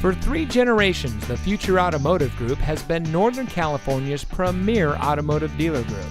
For three generations, the Future Automotive Group has been Northern California's premier automotive dealer group.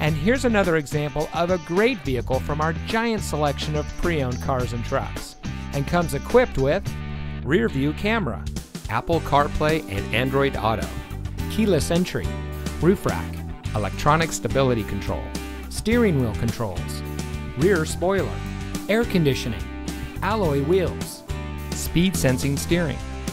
And here's another example of a great vehicle from our giant selection of pre owned cars and trucks. And comes equipped with rear view camera, Apple CarPlay and Android Auto, keyless entry, roof rack, electronic stability control, steering wheel controls, rear spoiler, air conditioning, alloy wheels, speed sensing steering,